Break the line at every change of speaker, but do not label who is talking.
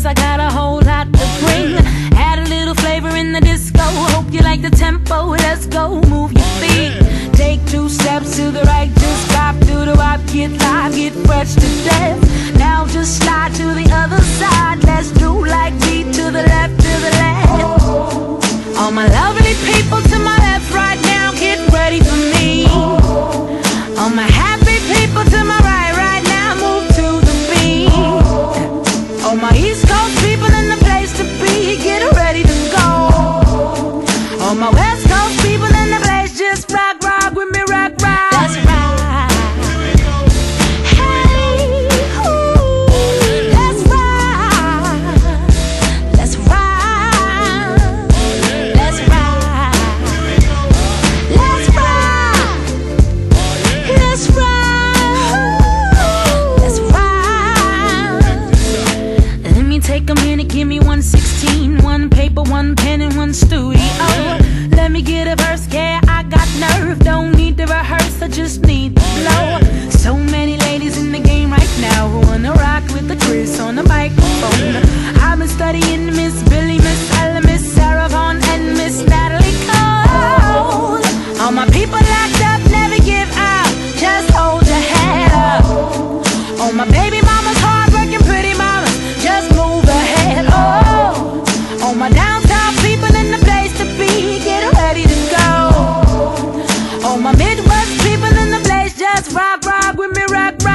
cause I got a whole lot to bring. Add a little flavor in the disco. Hope you like the tempo, let's go, move your feet. Take two steps to the right, just pop, through the wop. Get live, get fresh to death. Now just slide to the other side. Let's do like me, to the left, to the left. All my lovely people to my paper, one pen, and one studio. Let me get a verse, yeah, I got nerve. Don't need to rehearse, I just need to blow. So many ladies in just rock, rock with me, rock, rock.